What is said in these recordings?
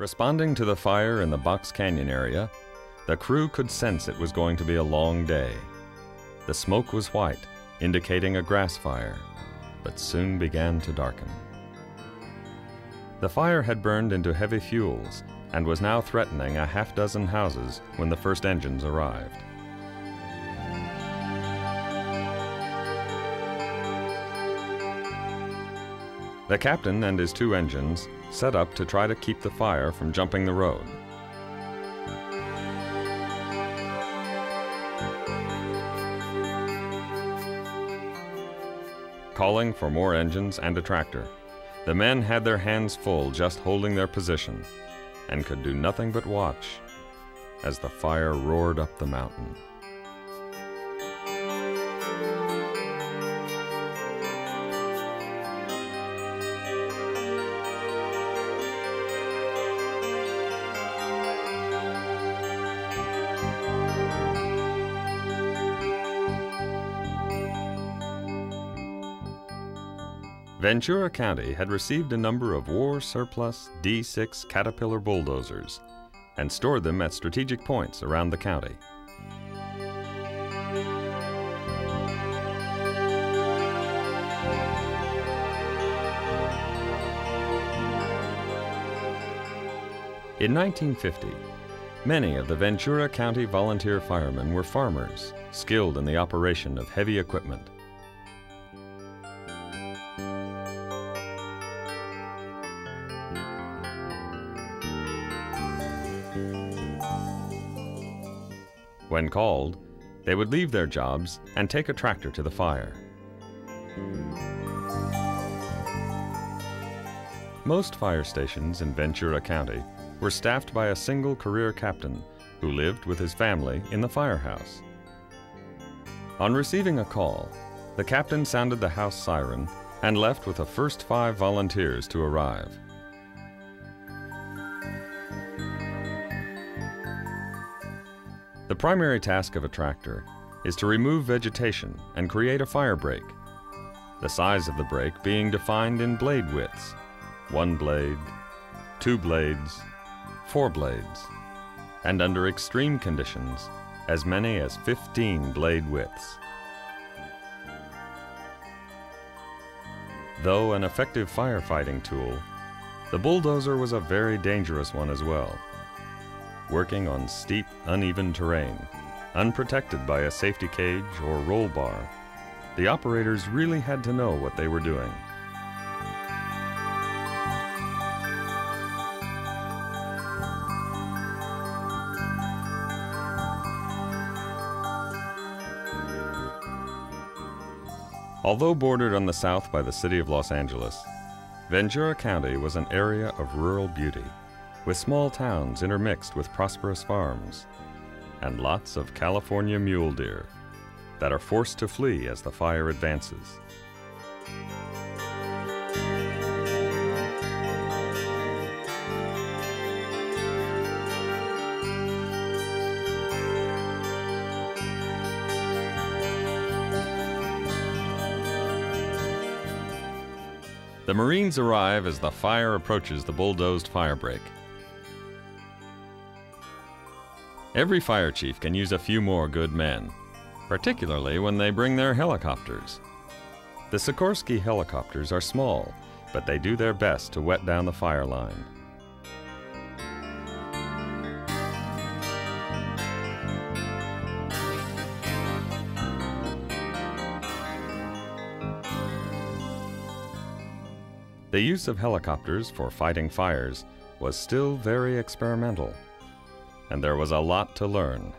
Responding to the fire in the Box Canyon area, the crew could sense it was going to be a long day. The smoke was white, indicating a grass fire, but soon began to darken. The fire had burned into heavy fuels and was now threatening a half dozen houses when the first engines arrived. The captain and his two engines set up to try to keep the fire from jumping the road. Calling for more engines and a tractor, the men had their hands full just holding their position and could do nothing but watch as the fire roared up the mountain. Ventura County had received a number of war surplus D6 Caterpillar bulldozers and stored them at strategic points around the county. In 1950, many of the Ventura County volunteer firemen were farmers, skilled in the operation of heavy equipment. When called, they would leave their jobs and take a tractor to the fire. Most fire stations in Ventura County were staffed by a single career captain who lived with his family in the firehouse. On receiving a call, the captain sounded the house siren and left with the first five volunteers to arrive. The primary task of a tractor is to remove vegetation and create a fire break. The size of the break being defined in blade widths, one blade, two blades, four blades, and under extreme conditions, as many as 15 blade widths. Though an effective firefighting tool, the bulldozer was a very dangerous one as well working on steep, uneven terrain, unprotected by a safety cage or roll bar. The operators really had to know what they were doing. Although bordered on the south by the city of Los Angeles, Ventura County was an area of rural beauty with small towns intermixed with prosperous farms, and lots of California mule deer that are forced to flee as the fire advances. The Marines arrive as the fire approaches the bulldozed fire Every fire chief can use a few more good men, particularly when they bring their helicopters. The Sikorsky helicopters are small, but they do their best to wet down the fire line. The use of helicopters for fighting fires was still very experimental and there was a lot to learn.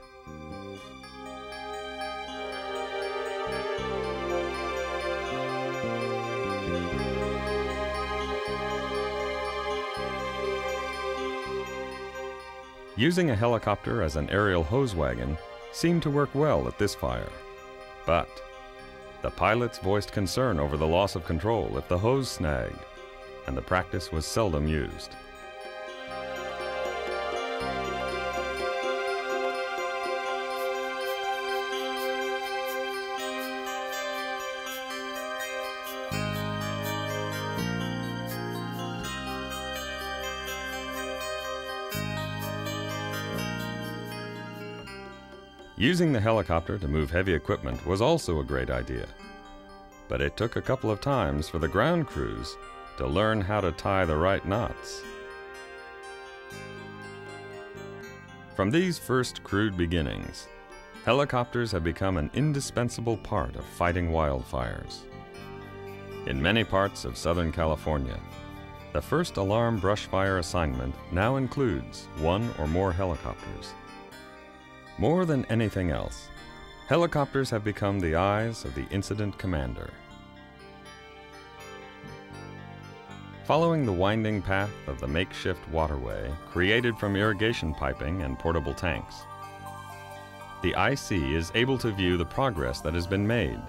Using a helicopter as an aerial hose wagon seemed to work well at this fire. But the pilots voiced concern over the loss of control if the hose snagged, and the practice was seldom used. Using the helicopter to move heavy equipment was also a great idea. But it took a couple of times for the ground crews to learn how to tie the right knots. From these first crude beginnings, helicopters have become an indispensable part of fighting wildfires. In many parts of Southern California, the first alarm brush fire assignment now includes one or more helicopters. More than anything else, helicopters have become the eyes of the incident commander. Following the winding path of the makeshift waterway created from irrigation piping and portable tanks, the IC is able to view the progress that has been made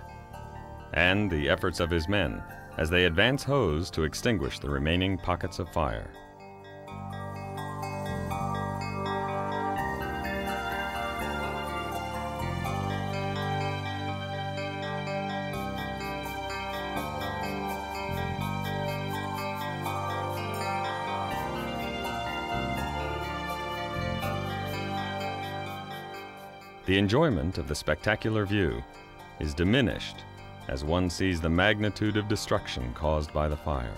and the efforts of his men as they advance hose to extinguish the remaining pockets of fire. The enjoyment of the spectacular view is diminished as one sees the magnitude of destruction caused by the fire.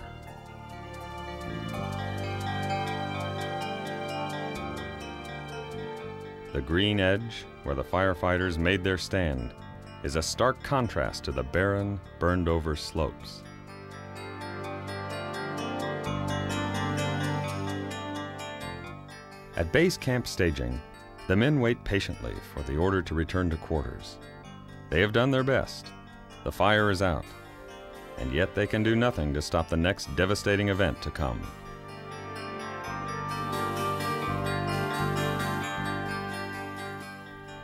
The green edge, where the firefighters made their stand, is a stark contrast to the barren, burned over slopes. At base camp staging, the men wait patiently for the order to return to quarters. They have done their best, the fire is out, and yet they can do nothing to stop the next devastating event to come.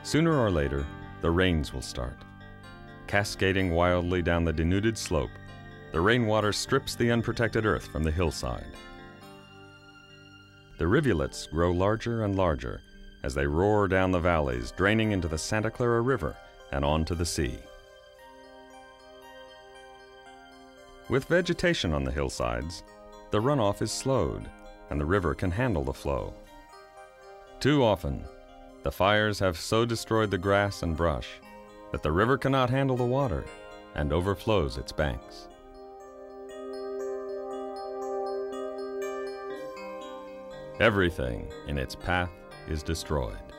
Sooner or later, the rains will start. Cascading wildly down the denuded slope, the rainwater strips the unprotected earth from the hillside. The rivulets grow larger and larger as they roar down the valleys, draining into the Santa Clara River and onto the sea. With vegetation on the hillsides, the runoff is slowed and the river can handle the flow. Too often, the fires have so destroyed the grass and brush that the river cannot handle the water and overflows its banks. Everything in its path is destroyed.